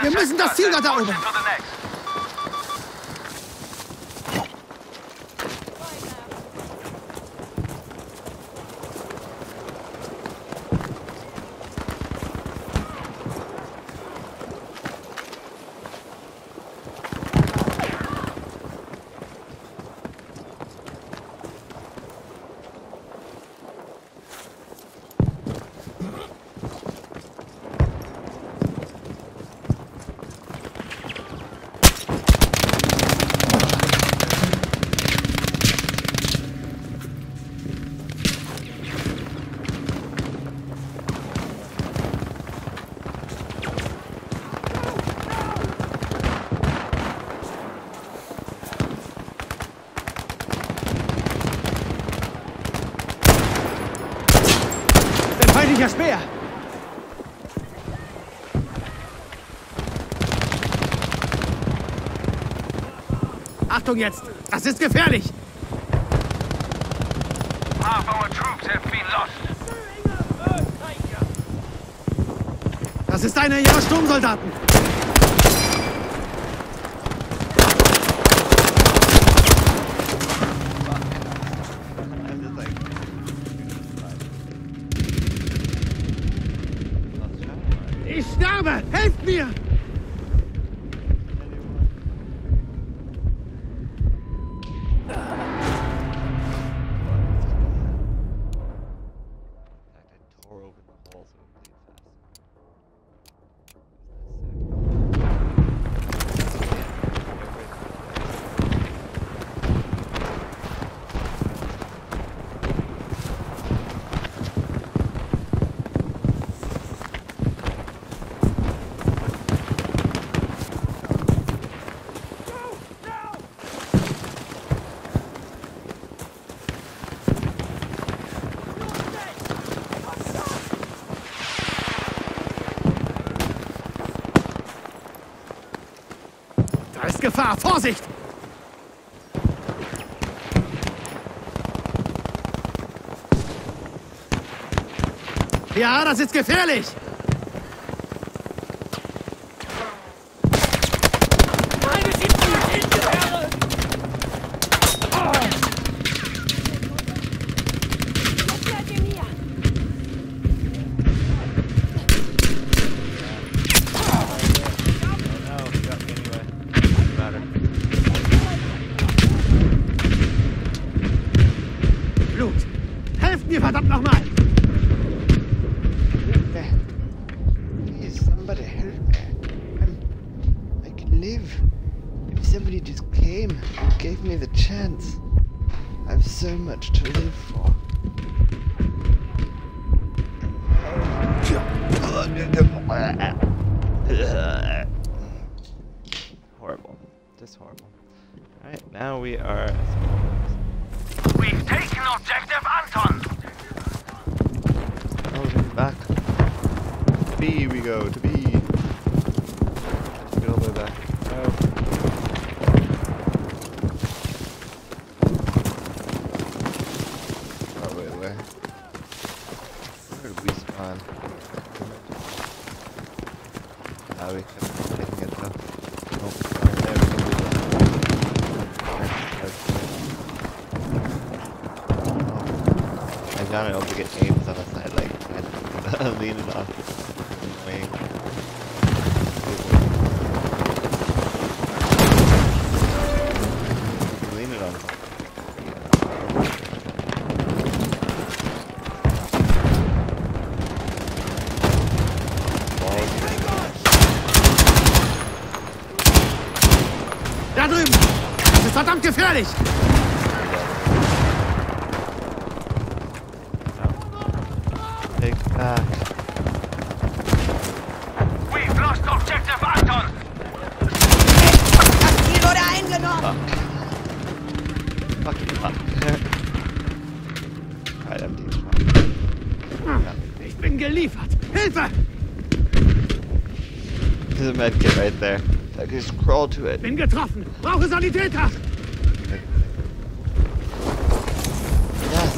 Wir müssen das Ziel da erobern. Achtung jetzt! Das ist gefährlich! Half our troops have been lost. Das ist einer ihrer Sturmsoldaten! Gefahr. Vorsicht! Ja, das ist gefährlich. I don't know if we get names unless I like lean it off wing. Lean it on Da drüben! Das ist verdammt gefährlich! right there. I can crawl to it. Bin getroffen. Brauche Sanitäter. Yes.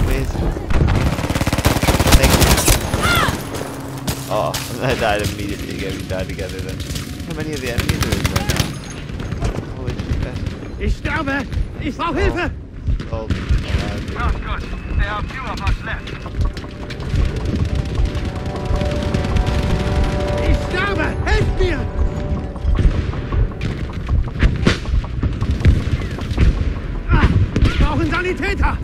Amazing. Thank you. Oh, I died immediately again. We died together then. How many of the enemies are there right now? Holy shit. Ich sterbe. Ich brauche Hilfe. Oh. oh, oh there are few of us left. Ich sterbe! Helft mir! Ah, wir brauchen Sanitäter!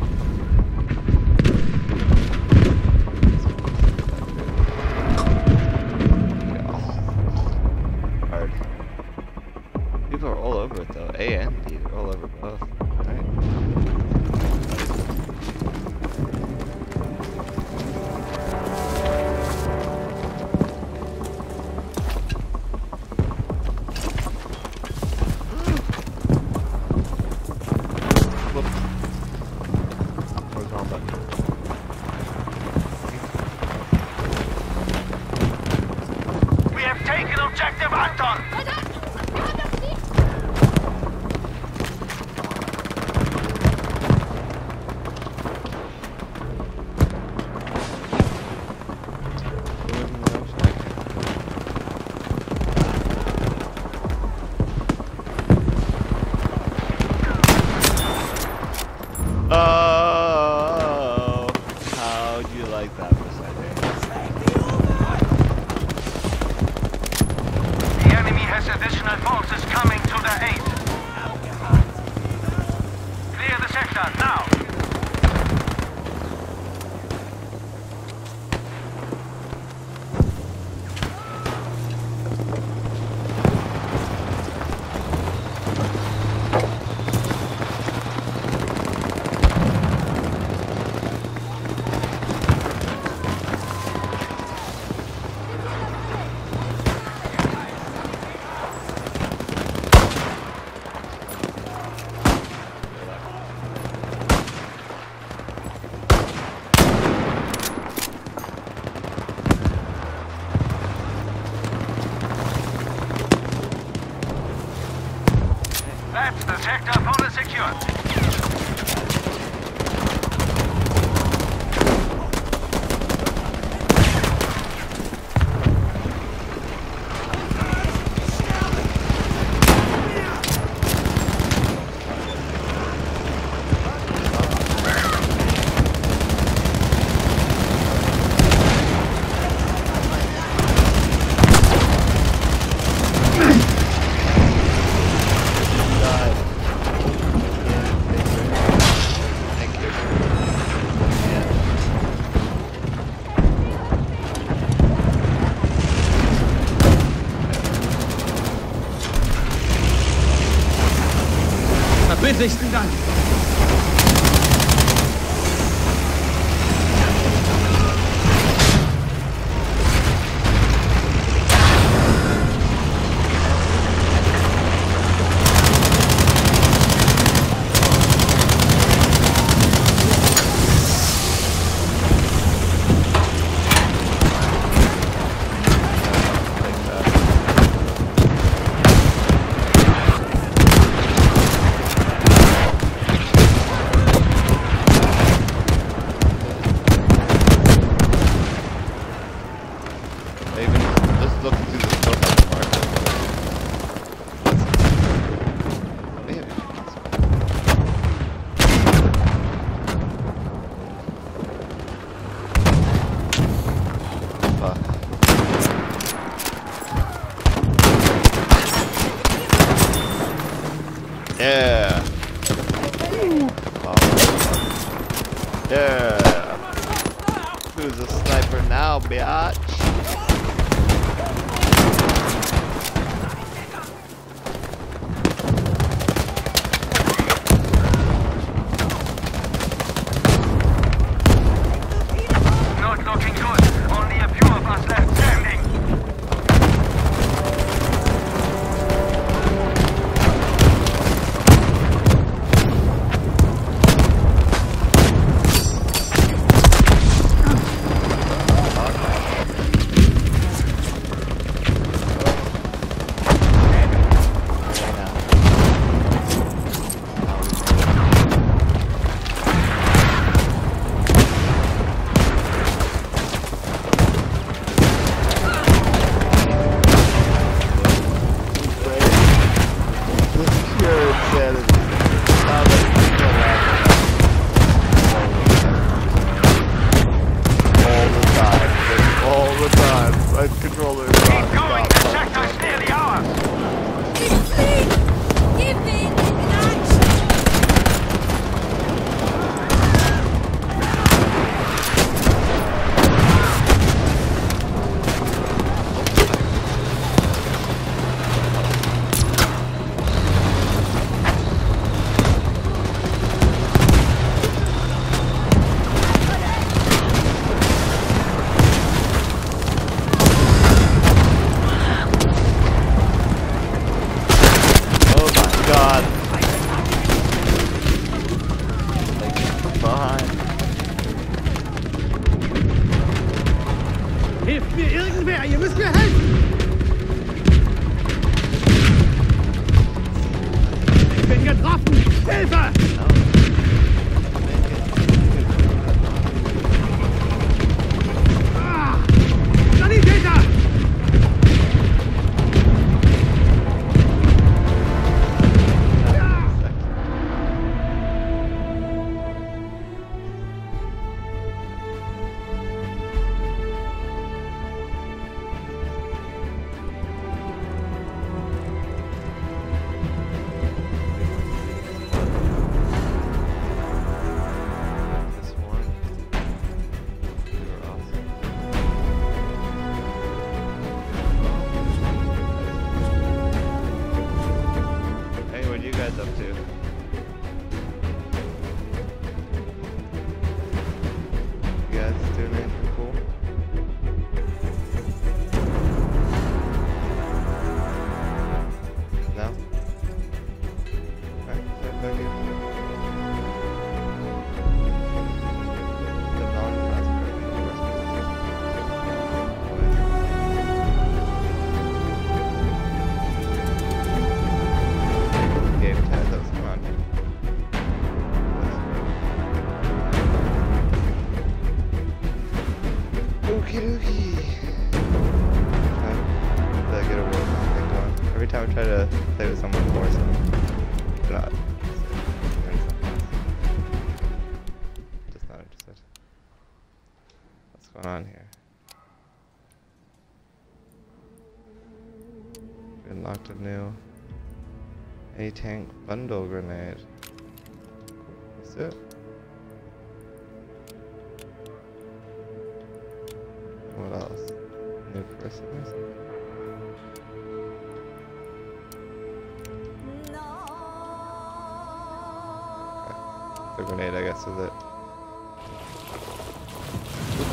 A grenade, I guess, is it?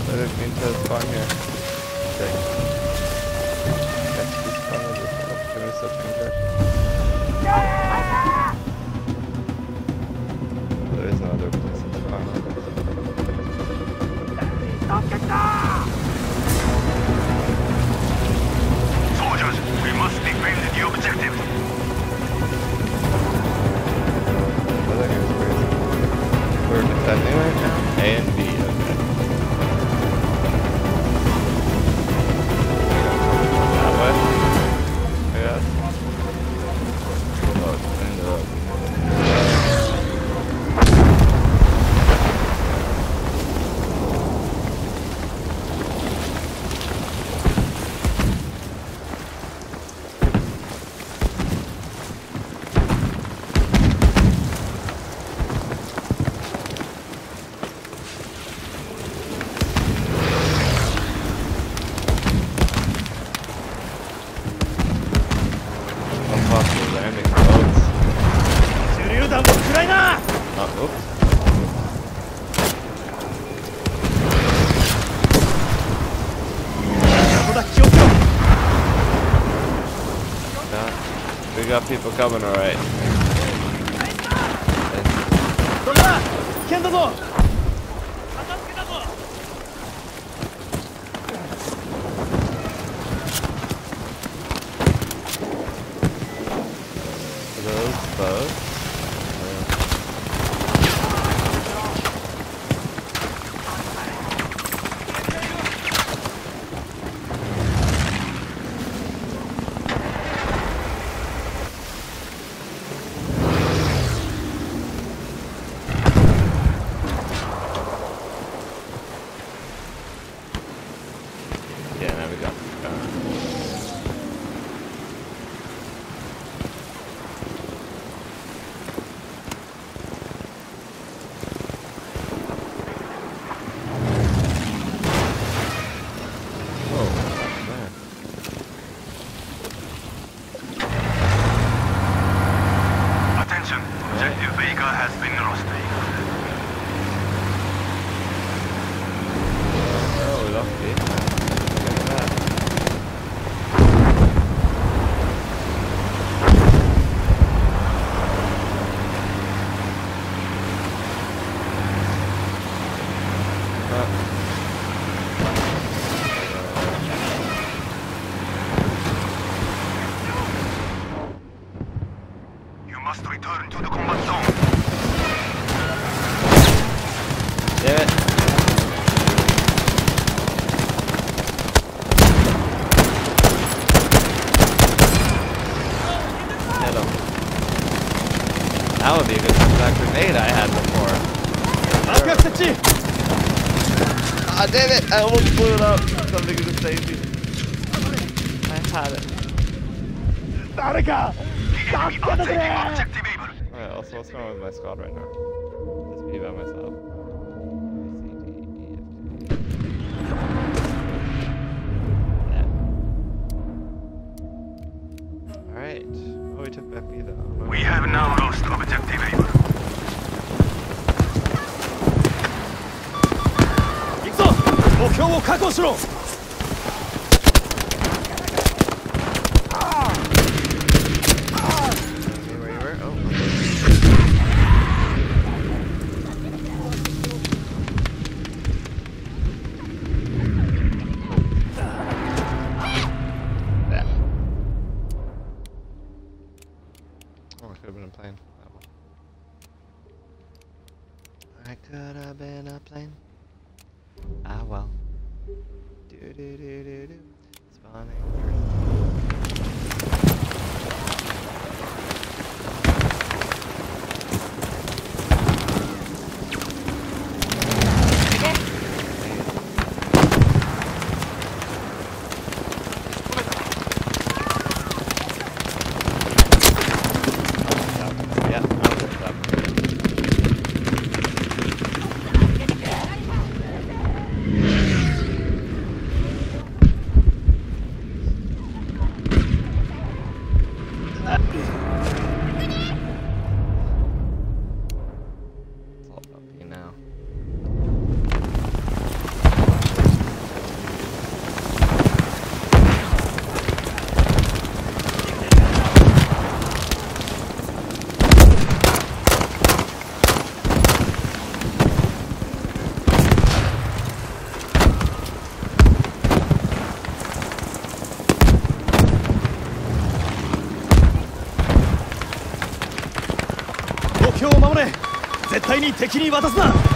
I didn't mean to spawn here. There is another place. Soldiers, we must defend the objective. that thing right now? A and B. coming alright. Damn it! I almost blew it up. Something. I had it. Alright, also what's going on with my squad right now? 確保しろ。に敵に渡すな。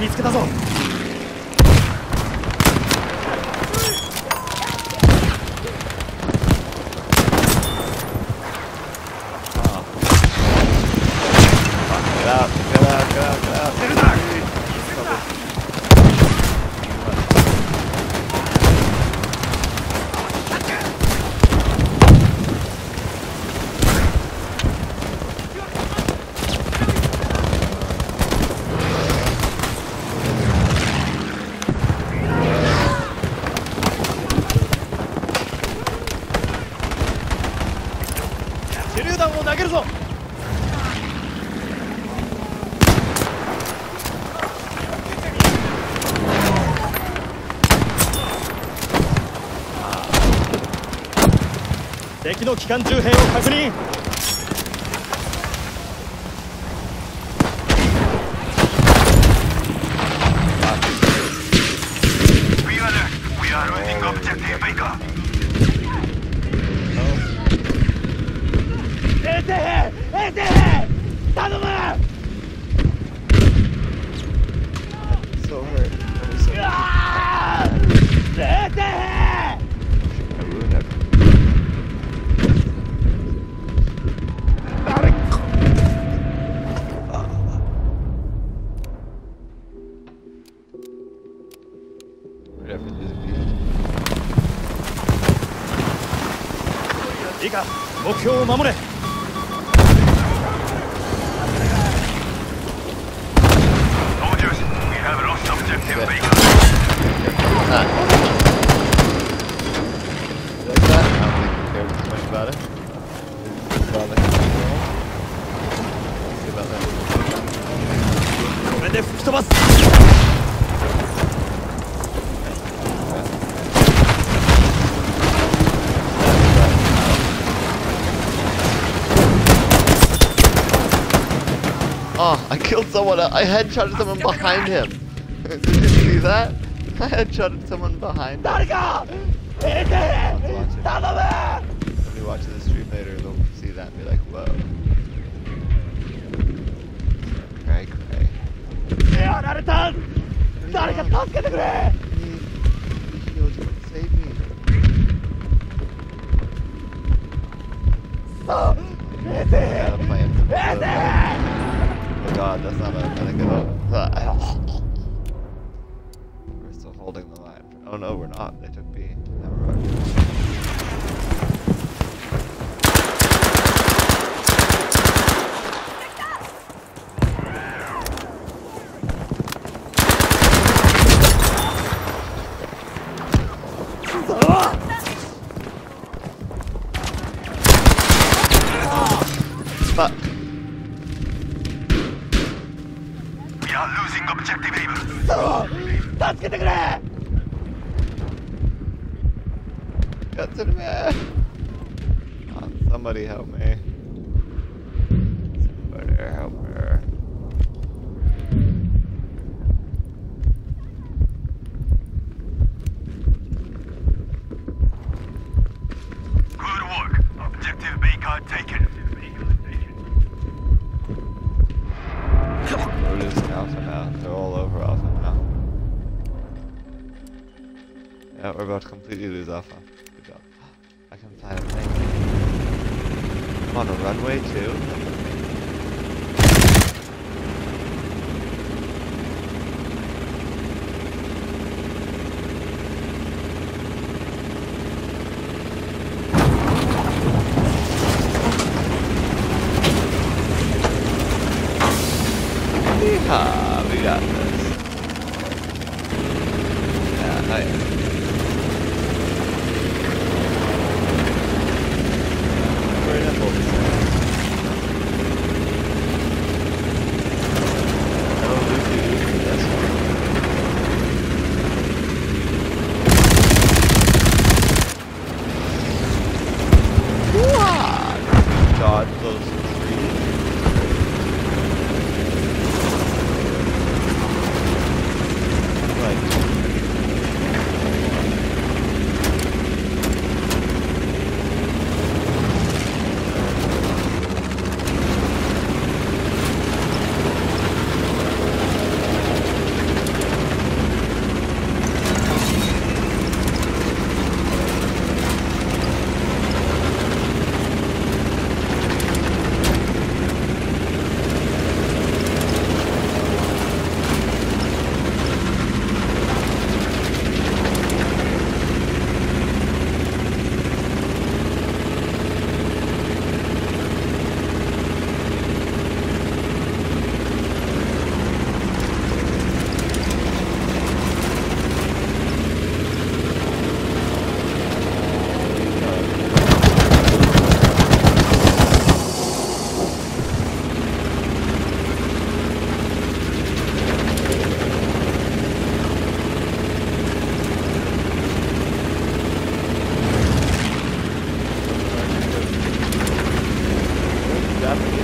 見つけたぞ。弾を投げるぞ。敵の機関銃兵を確認。目標を守れ。headshot. I headshotted someone behind him. Did you see that? I headshotted someone behind. Danica! Somebody watching the stream later, they'll see that and be like, whoa. Cray, cray. 手をなると誰か助けてくれそう助けてくれやつるめ Somebody help me. Somebody help me. up.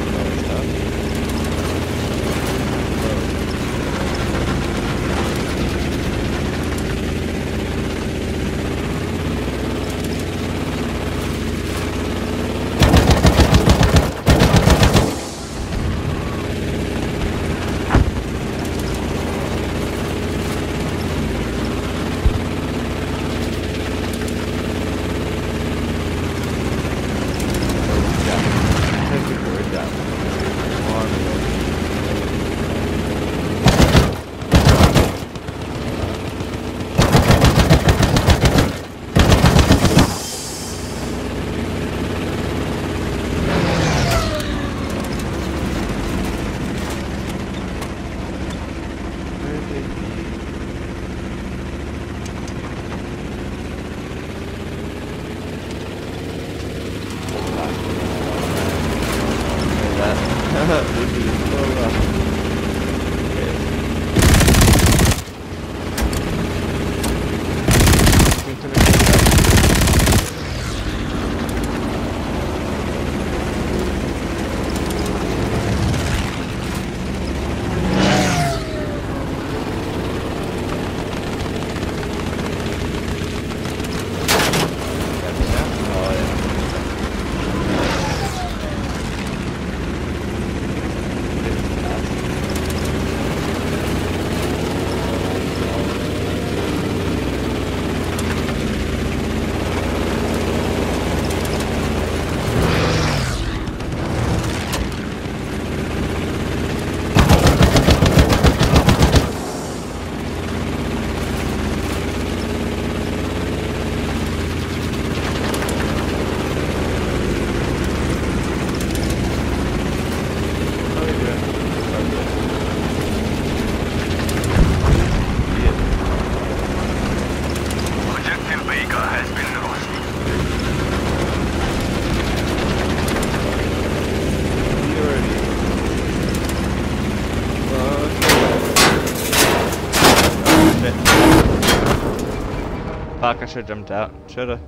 should have jumped out. Shoulda.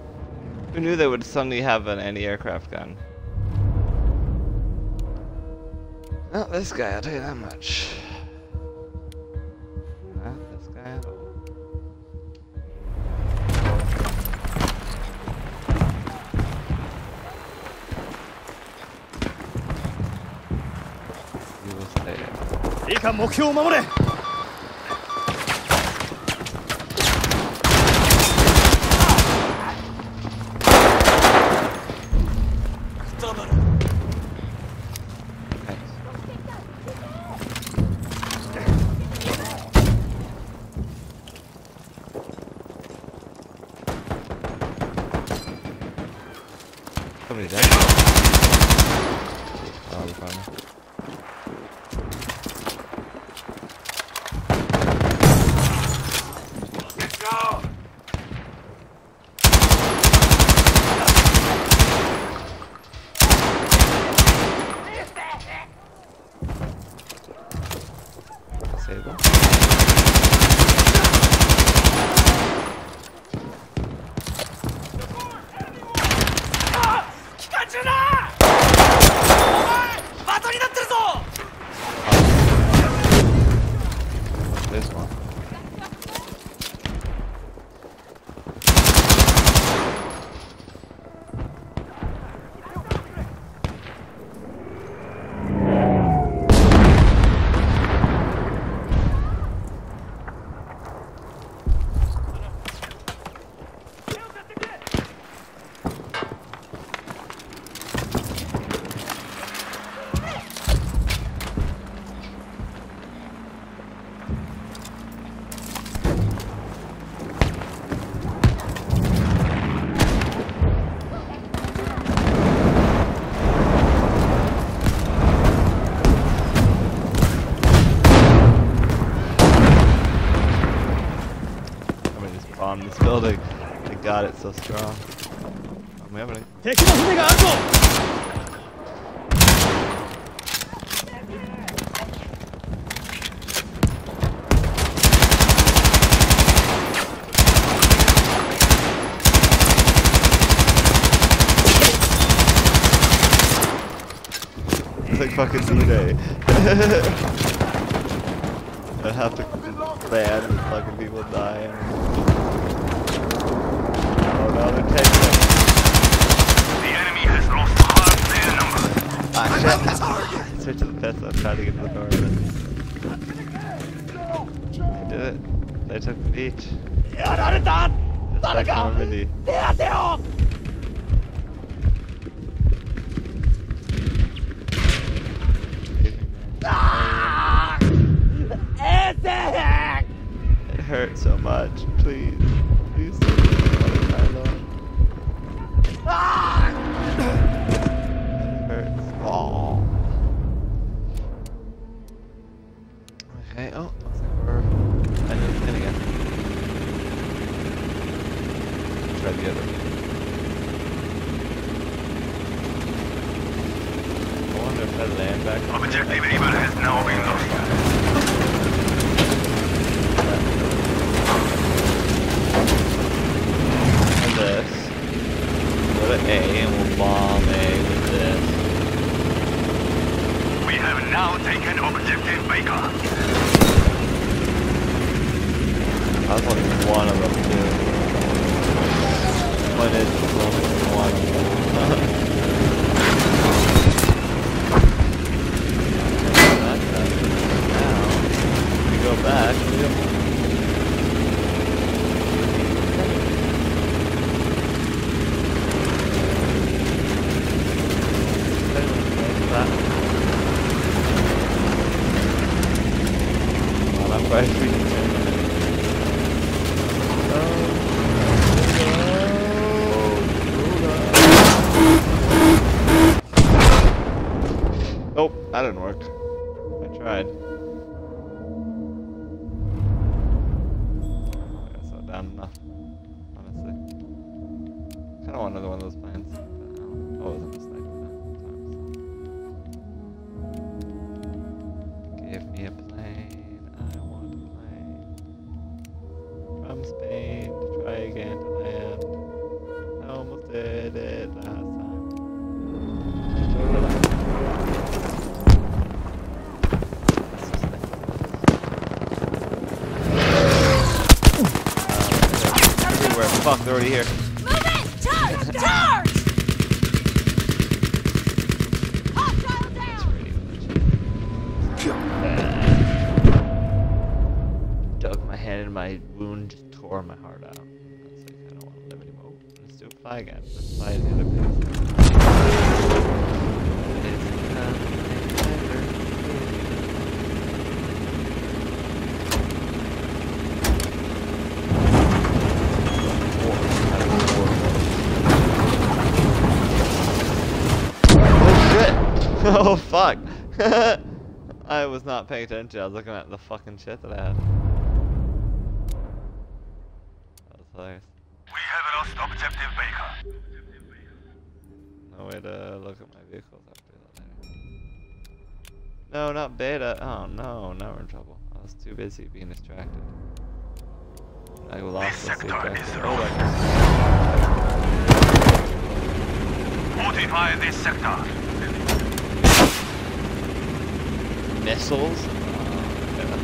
Who knew they would suddenly have an anti-aircraft gun? Not this guy, I'll tell you that much. Not this guy at all. You will stay there. いいか目標を守れ god, it's so strong. I'm having It's like fucking today. I'd have to land and fucking people dying. Well, they're taking them. The enemy has lost half their number. Ah, shit. Switch to the pistol. Try to get to the door. They did it. They took the beach. It's like Normandy. It hurts so much, please. Already here. Move it! Charge! Charge! Hostile down! Dug my hand in my wound, just tore my heart out. I was like, I don't want to live anymore. Let's do a fly again. Let's fly to the other place. It's Oh shit! Oh fuck! I was not paying attention. I was looking at the fucking shit that I had. That was hilarious. We have lost objective Baker. No way to look at my vehicles after that. later. No, not beta. Oh no, now we're in trouble. I was too busy being distracted. I lost the sector is ruined. Fortify this sector. Missiles. Oh, yeah.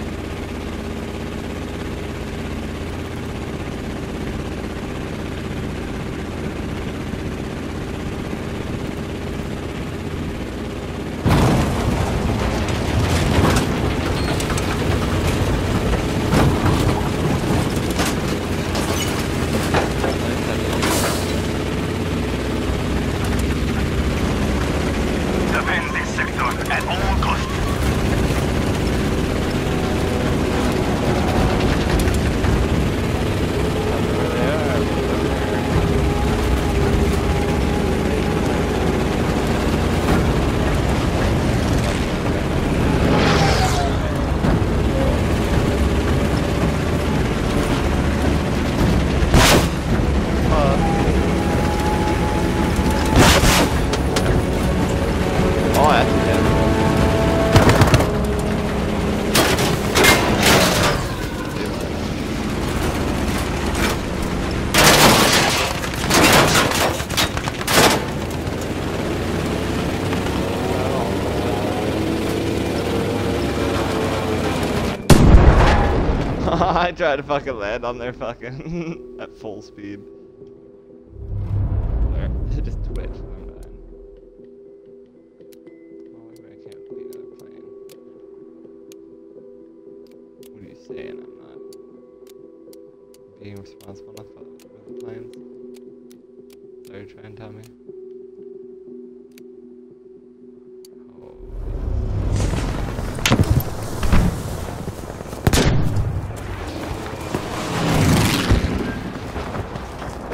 Defend this sector at all costs. Where they are. Oh, that's yeah. I tried to fucking land on their fucking at full speed.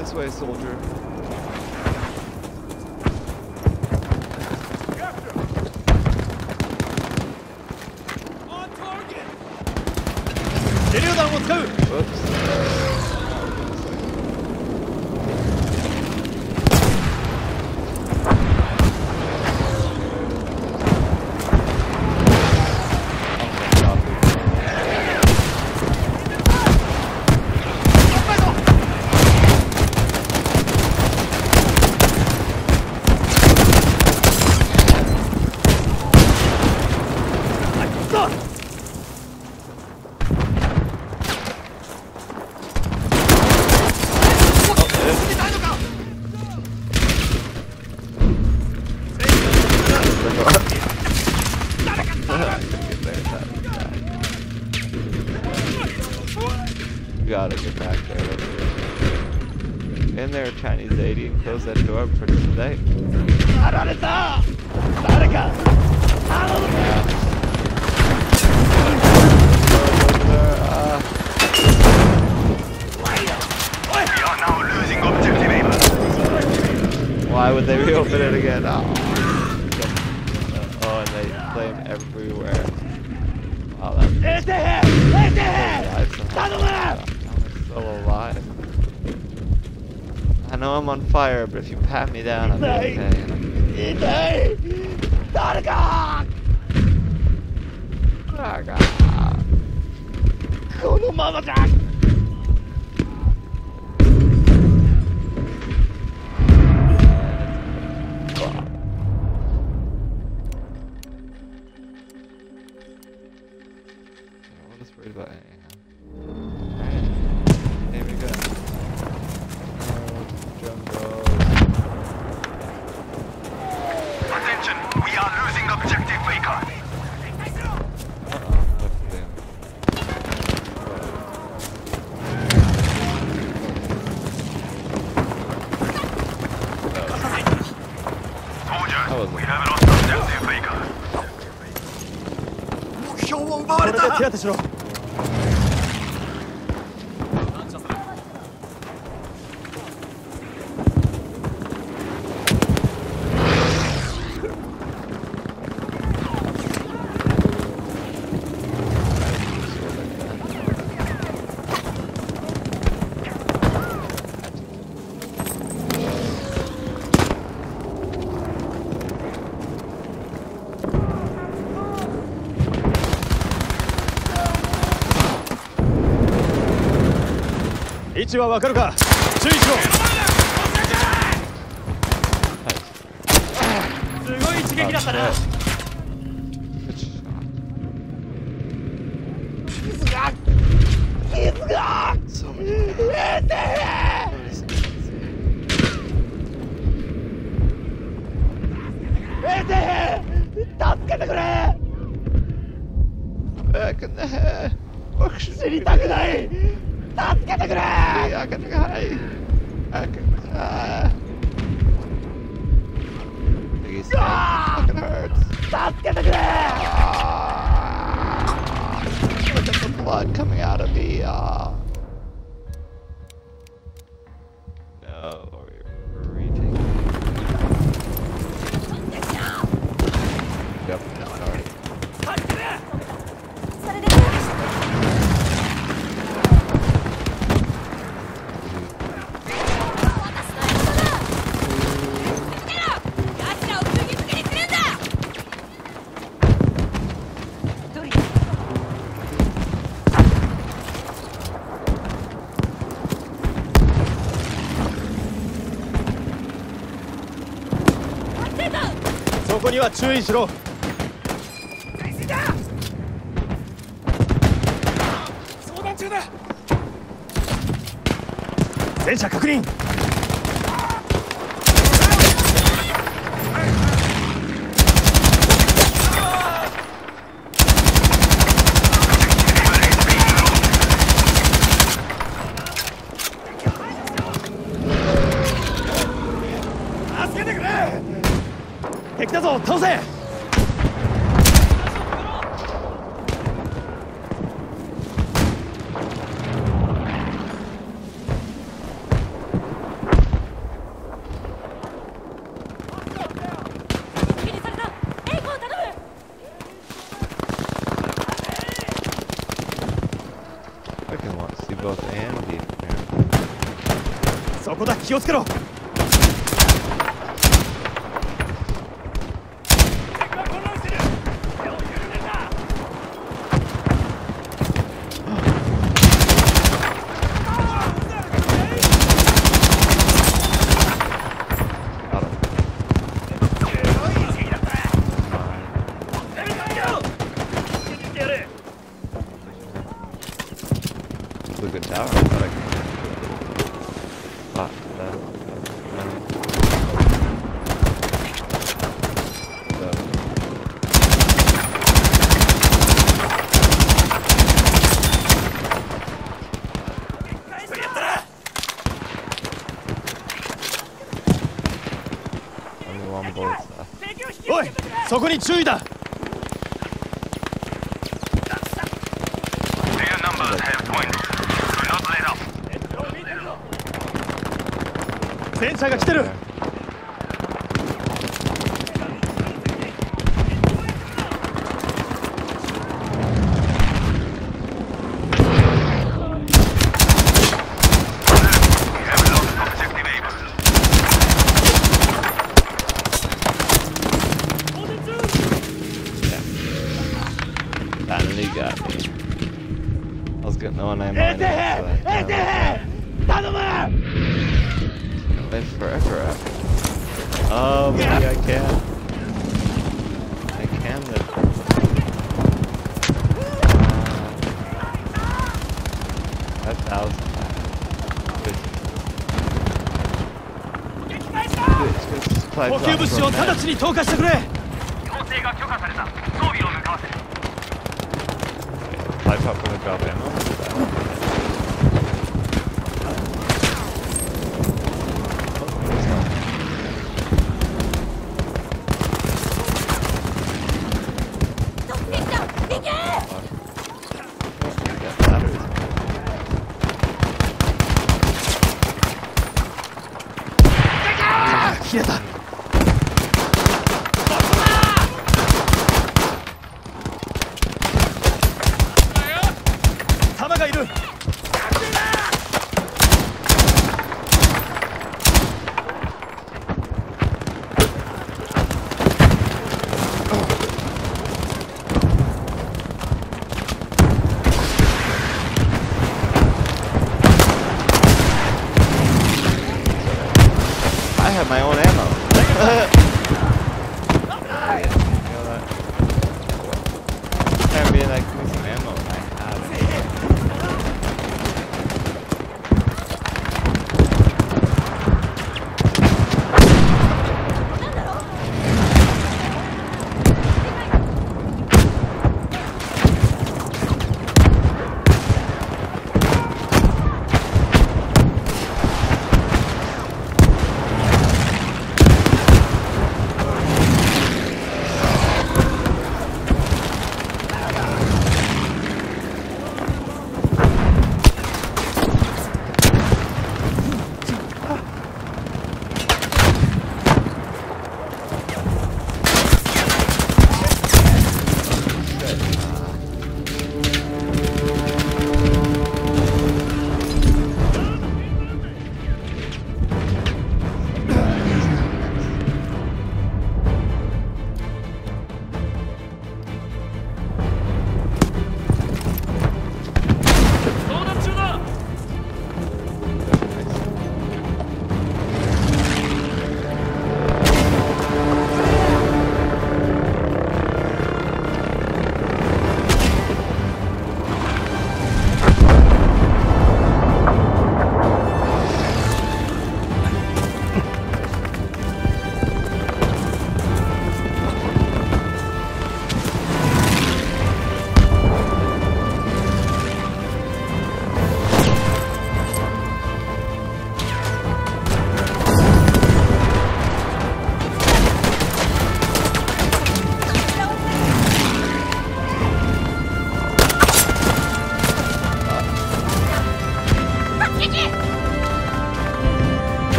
This way, soldier. On target. Geliyor lan Utku. Oops. if you pat me down, I'm no. okay. 置はわかるか？注意しろ。はい。すごい一撃だったな。には注意しろ。戦車確認。そこだ気をつけろ。そこに注意だ。補給物資を直ちに投下してくれ。要請が許可された。装備を向かわせ Alpha このガーベン I have my own ammo.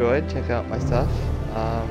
enjoyed, check out my stuff. Um,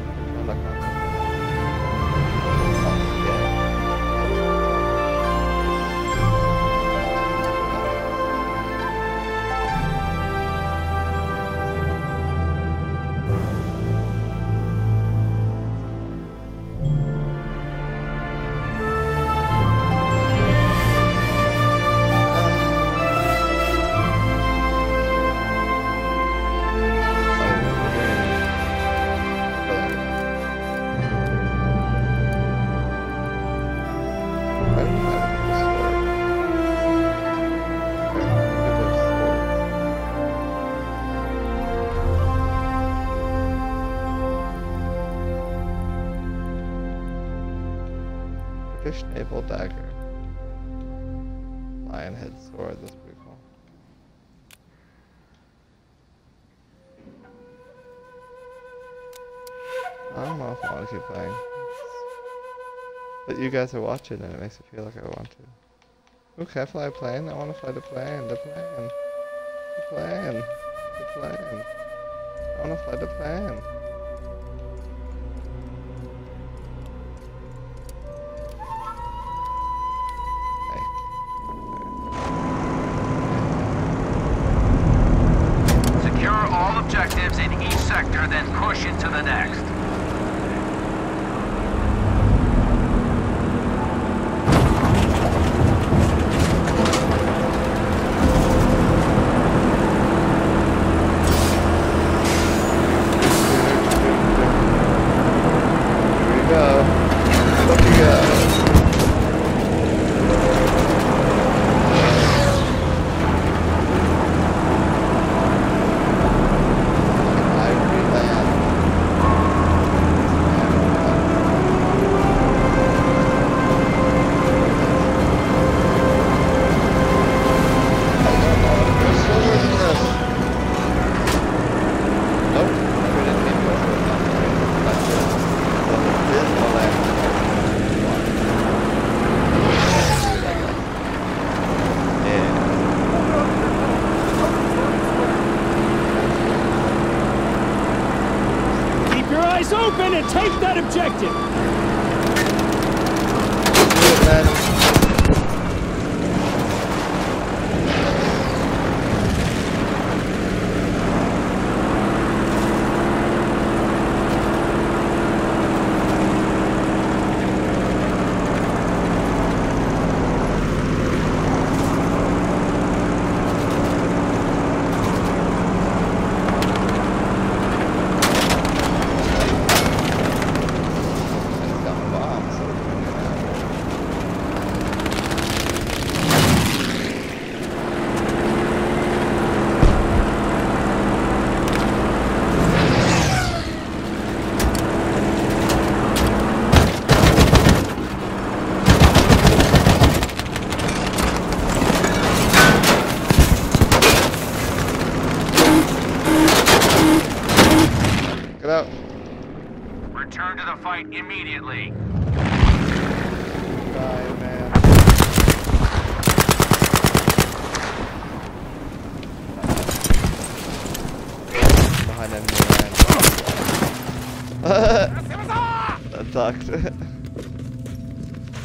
you guys are watching and it makes me feel like I want to. Ooh, can I fly a plane? I want to fly the plane, the plane. The plane. The plane. I want to fly the plane.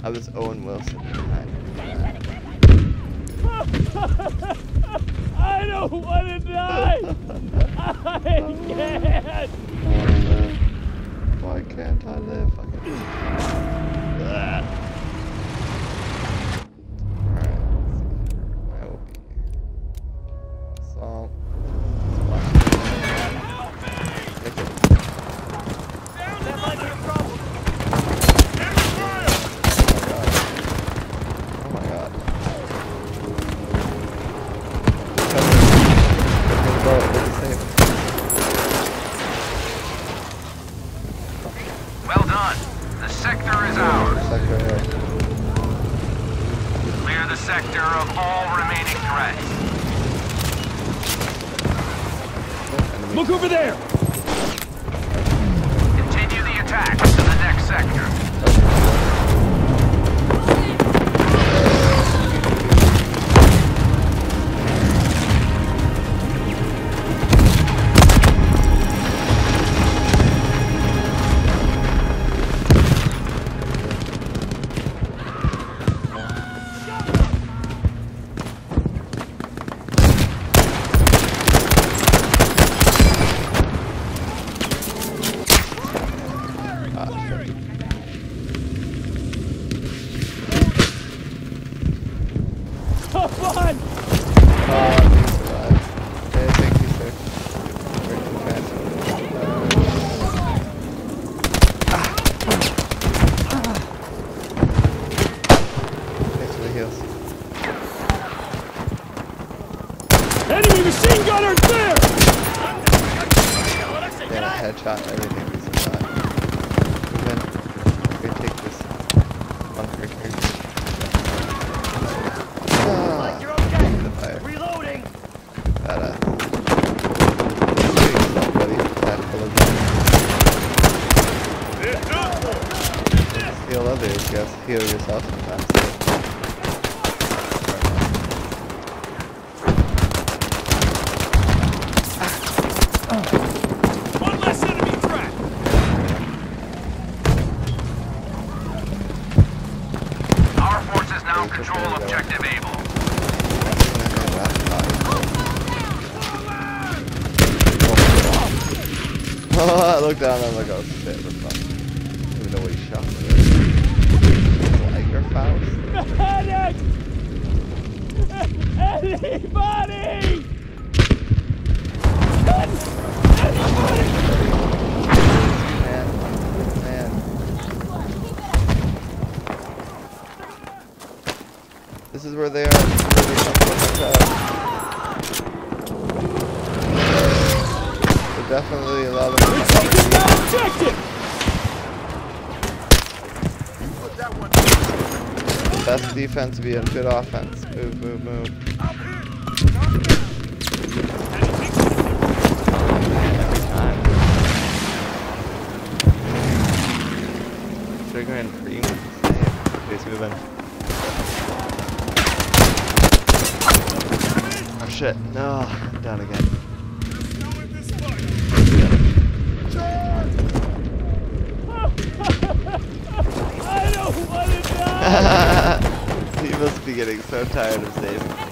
I was Owen Wilson. Look over there! down on the defense be a good offense. Move, move, move. Trigger Freeman. He's moving. Oh shit, no, down again. I don't want to die! must be getting so tired of Zane.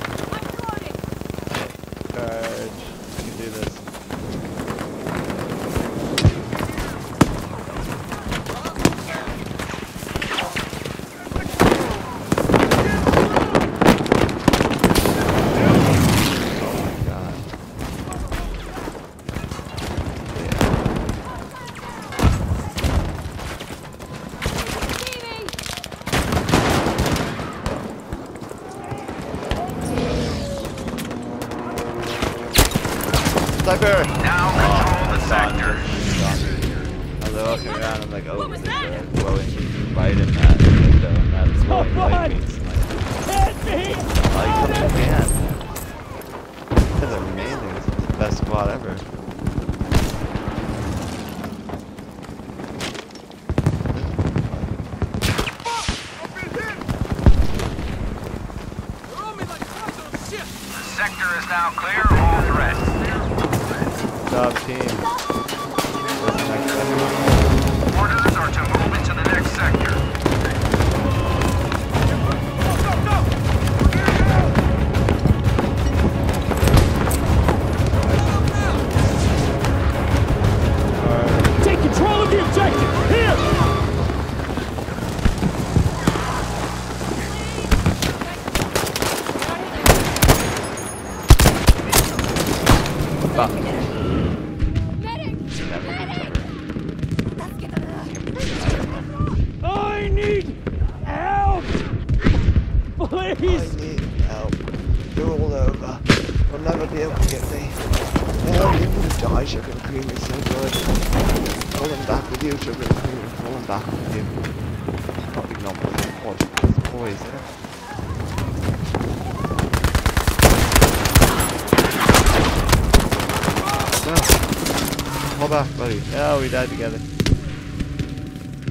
you? Oh, no, we died together.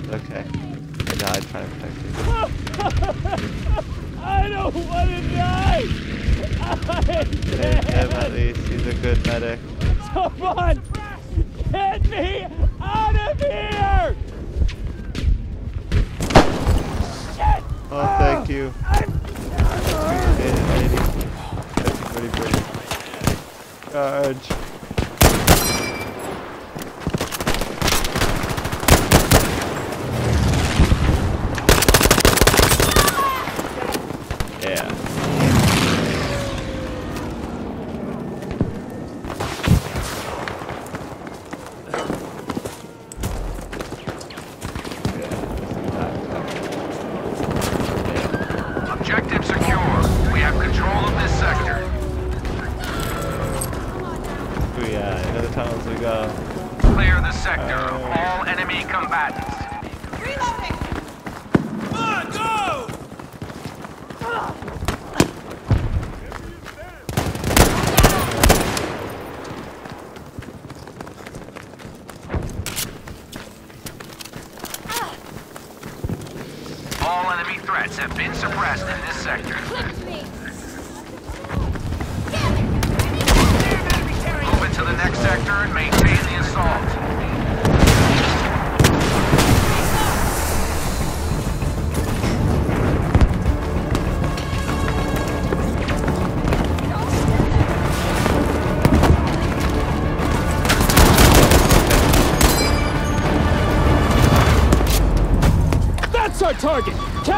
Okay. I died trying to protect you. I don't want to die! I can't. Him at least. He's a good medic. Someone! Get me out of here! Shit! Oh, thank you. Oh, I'm... Appreciate it, lady. That's pretty brilliant. Charge.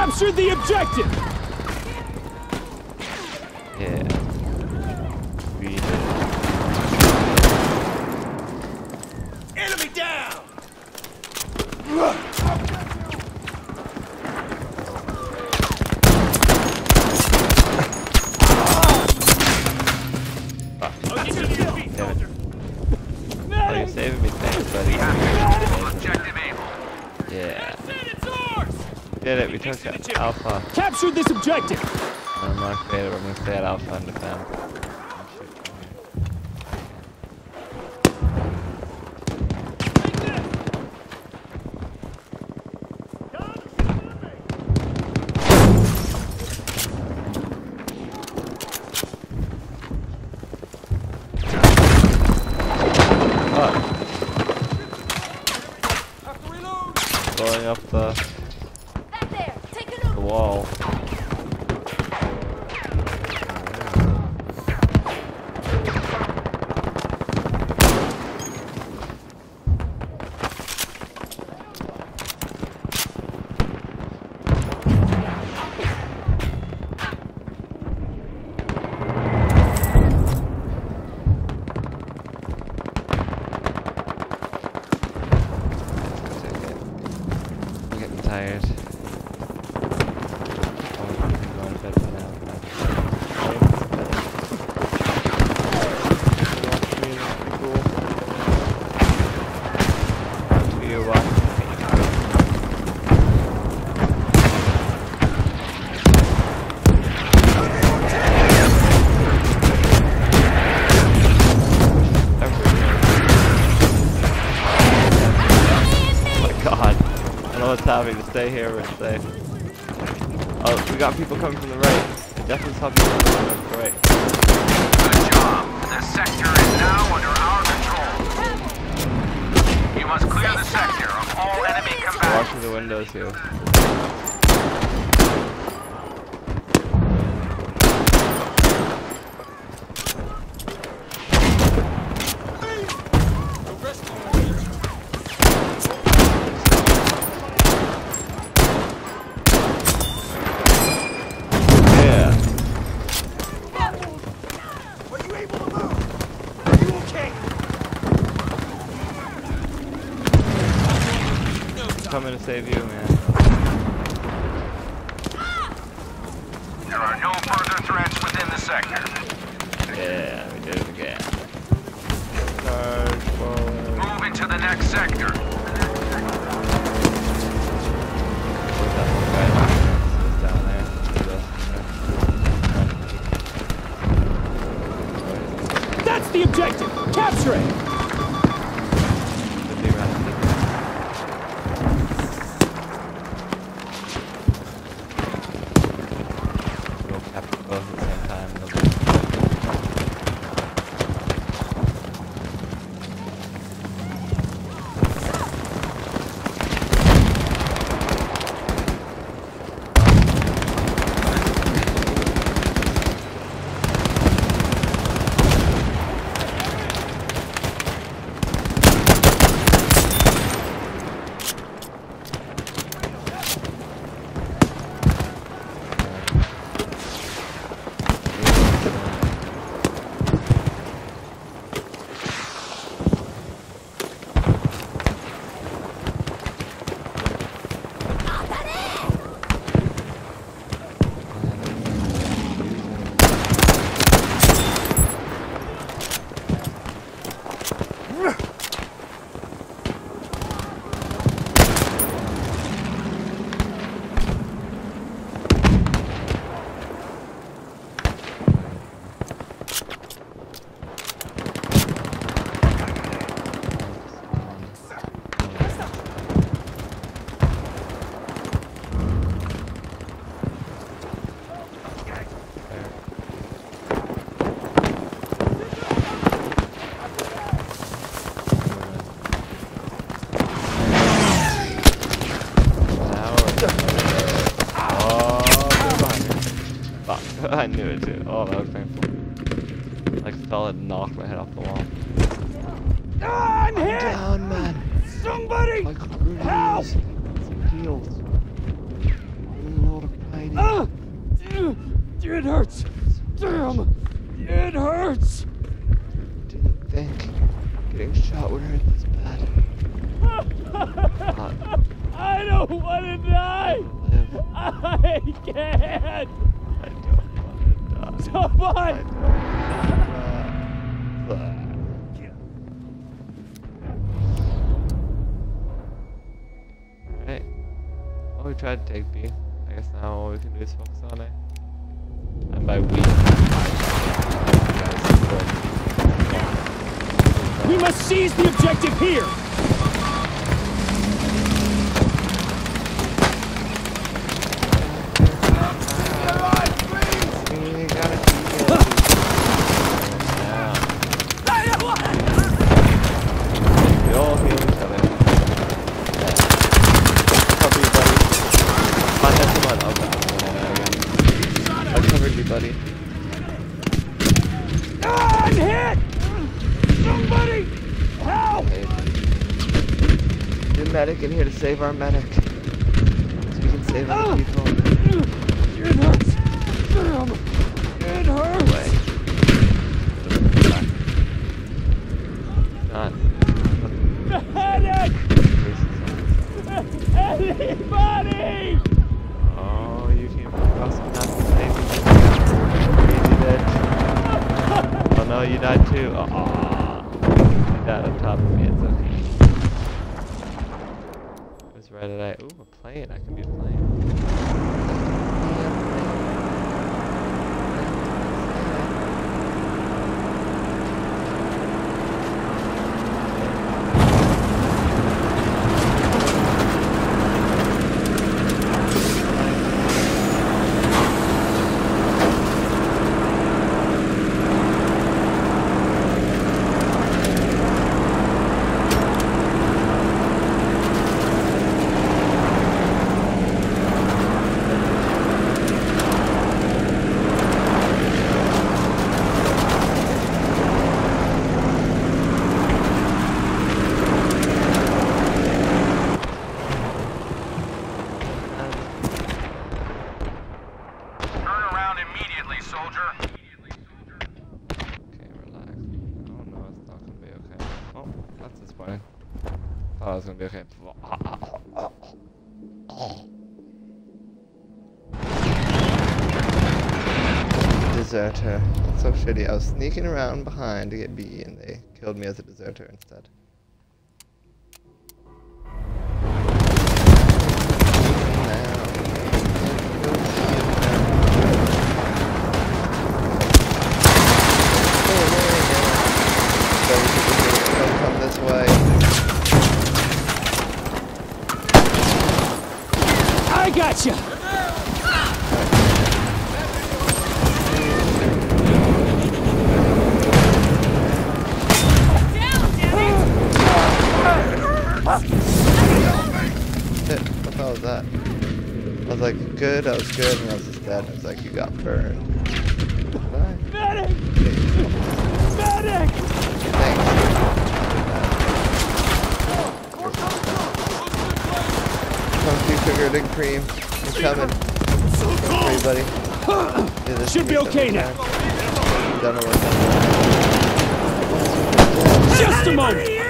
captured the objective! took Alpha. Captured this objective! I'm not clear, I'm gonna stay at Alpha, understand. Going up the stay here or stay. Oh, we got people coming from the right. Definitely stop people coming from the right. Good job. The sector is now under our control. You must clear the sector of all enemy combatants. The windows here. save you. here. in here to save our medic. So we can save other oh! people. It hurts. It hurts. Not. Medic! Anybody! Oh, you came across. Crazy bitch. Oh no, you died too. Uh-uh. Oh, you died on top of me. It's okay. Why I? Ooh, a plane. I can be a plane. shitty. I was sneaking around behind to get B, and they killed me as a deserter instead. okay now. Just a moment.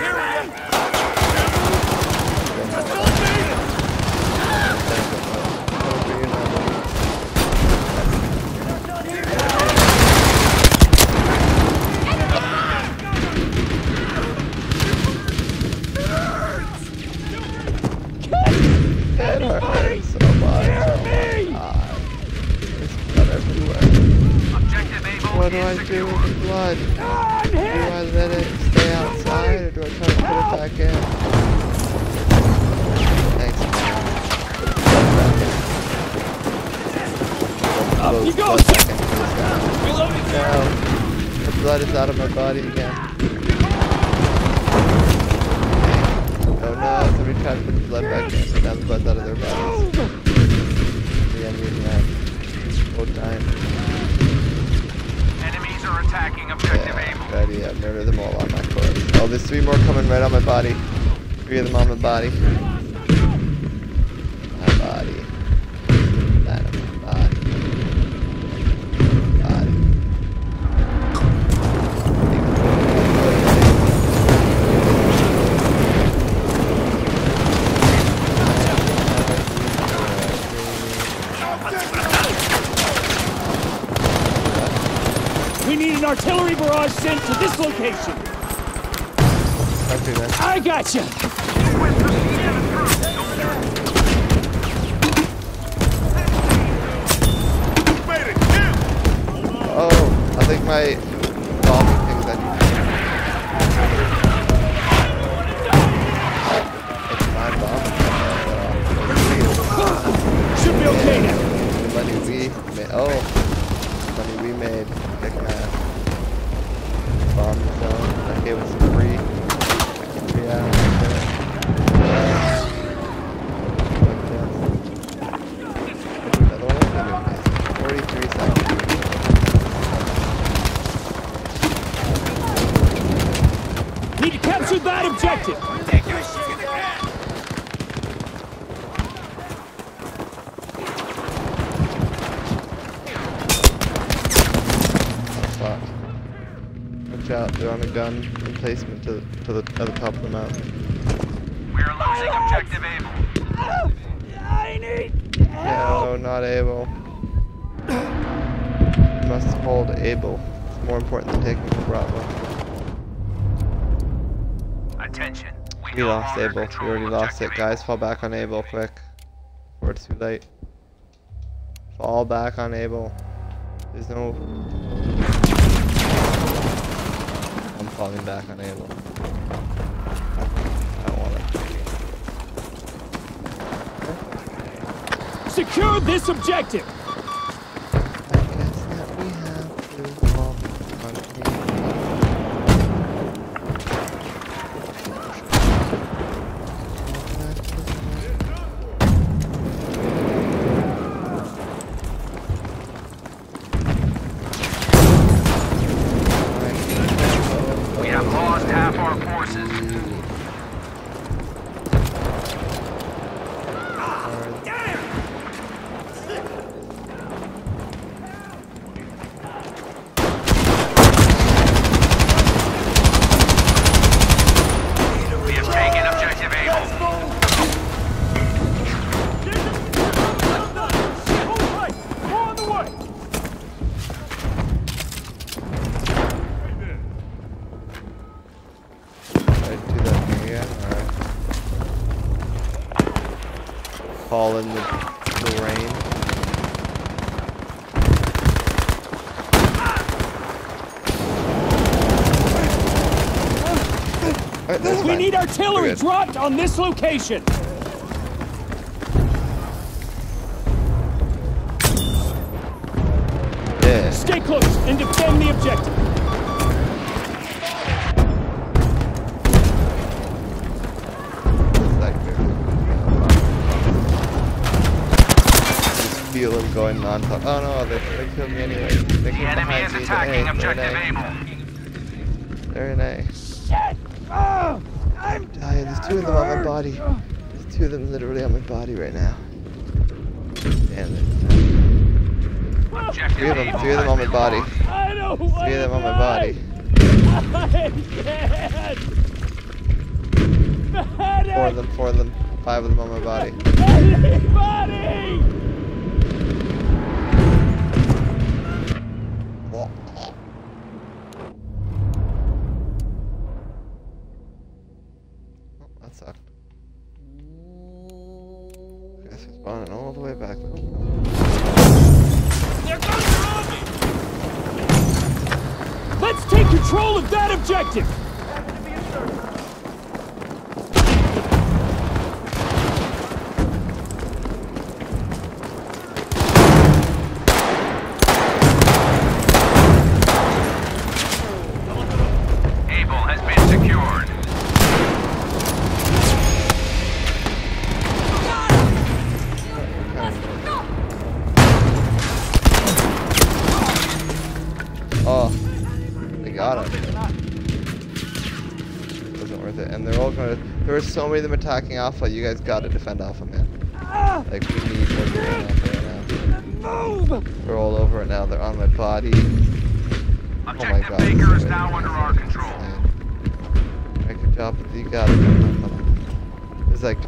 To gun emplacement to, to the other top of the mountain. We are losing objective Able. I need. No, not able. You must hold able. It's more important than taking Bravo. Attention. We no lost longer able. We already lost it, guys. Fall back on able, quick. Before it's too late. Fall back on able. There's no... falling back on able. I don't want it. Secure this objective. Fall in the, the rain. That's We need artillery dropped on this location. Going on top. Oh no, they, they killed me anyway. They The enemy behind is me. attacking They're objective A. Able. They're in A. Shit! Oh, I'm Dying. There's two of them on my body. There's two of them literally on my body right now. Damn it. Objective Three of them. Three of them on my body. I don't Three of them on my body. Four of them. Four of them. Five of them on my body. Anybody! Spawning all the way back though. Let's take control of that objective! So many of them attacking Alpha. You guys gotta defend Alpha, man. Ah! Like, we need more people in Alpha right now. Move! They're all over it now. They're on my body. Oh my Objective god. Baker is now under our control. insane. Alright, good job. You got it. Come on. There's like,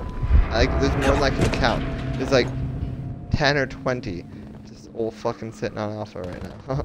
I, there's more than I can count. There's like 10 or 20 just all fucking sitting on Alpha right now.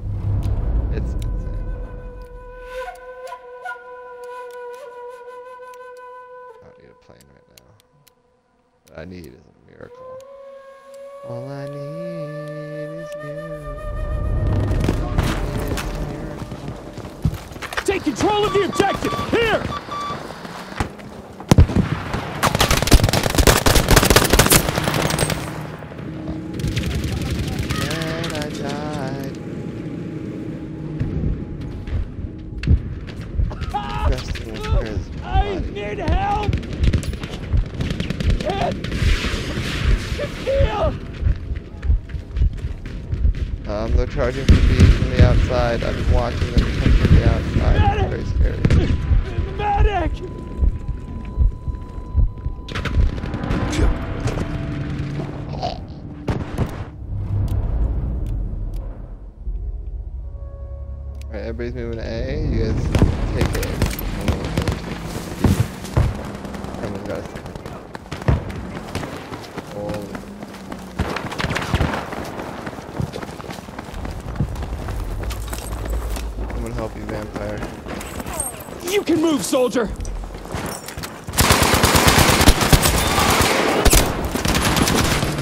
soldier!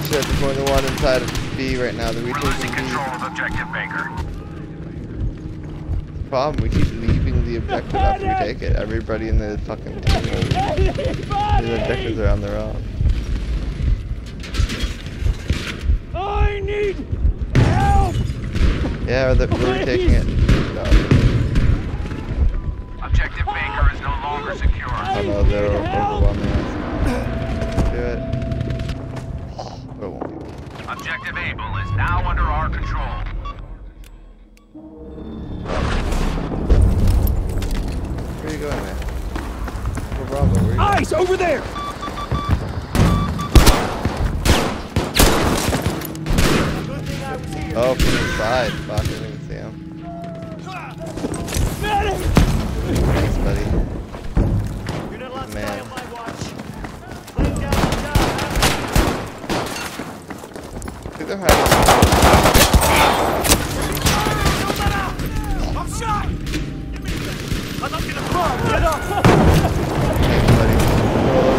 Shit, there's more one inside of B right now. They're We're losing B. control of Objective Baker. Problem, we keep leaving the objective after we take it. Everybody in the fucking team will The objectives are on their own. I need help! Yeah, the, we're taking it. No, Objective Baker is no longer secure. oh no, they're overwhelming us. Do it. But it won't be. Objective Able is now under our control. Where are you going, man? Where Bravo? Where are you Eyes over there! Oh, from the side. Fuck, I didn't even see him. Medic! Thanks, buddy. Man. See, they're hiding. Thanks, buddy. Roll over this, good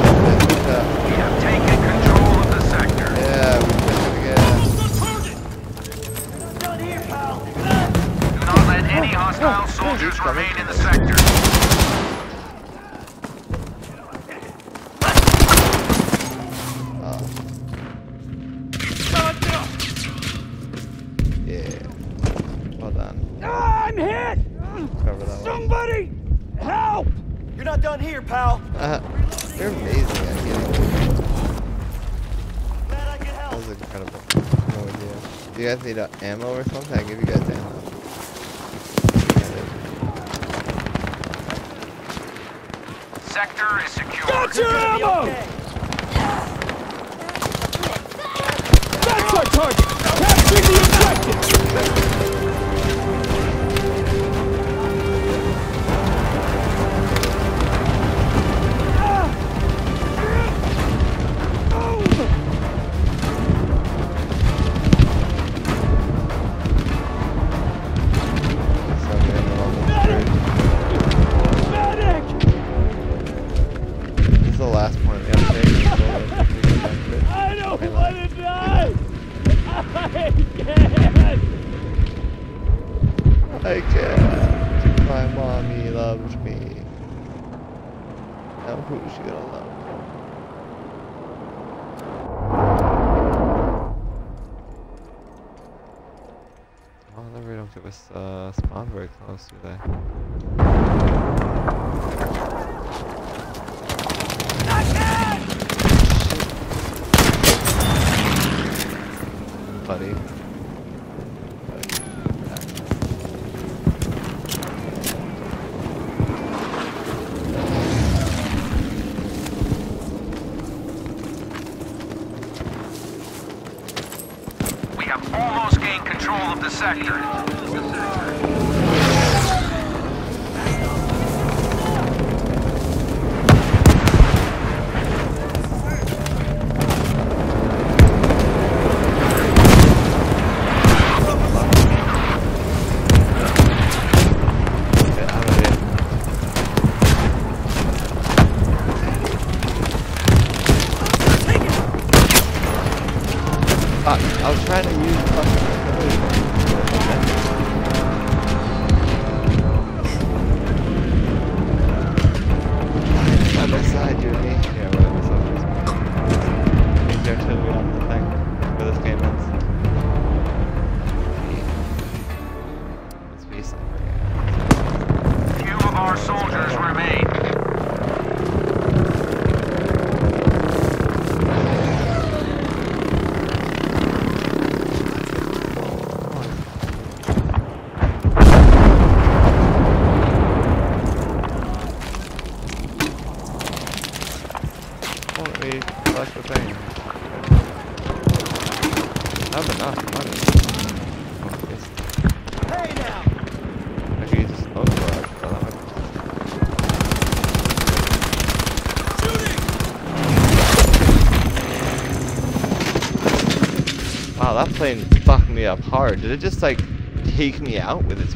any hostile soldiers remain in the sector. Oh. Yeah. Well done. I'm hit! Cover that one. Somebody help! You're not done here, pal. Uh, you're amazing at getting Glad I could That was incredible. No idea. Do you guys need uh, ammo or something? I'll give you guys ammo. Sector is secure. Your ammo! Okay. Oh, they really don't give us uh, spawn very close, do they? Buddy. that plane fucked me up hard. Did it just like take me out with its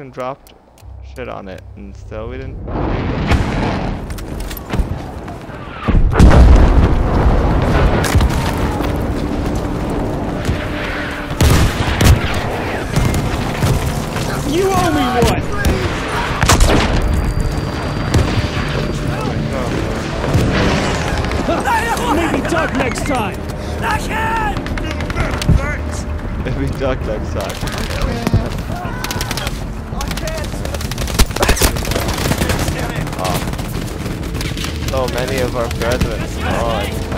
and dropped shit on it, and still we didn't. You owe me one! Maybe duck next time! Maybe duck next time. many of our graduates are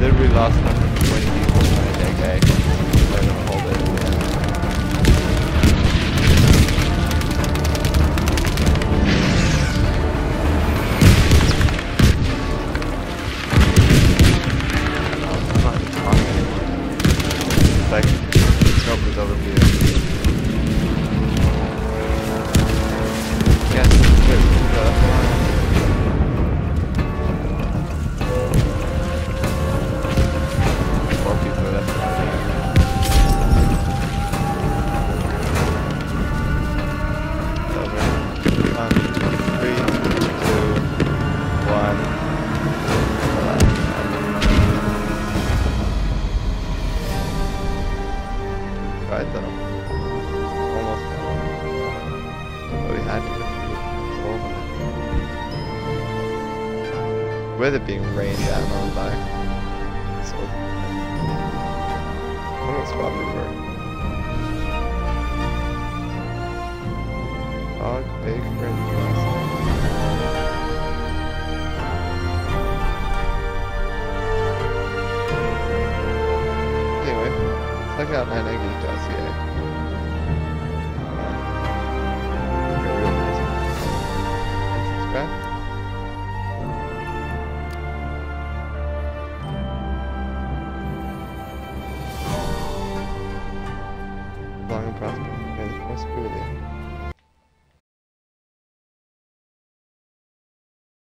literally lost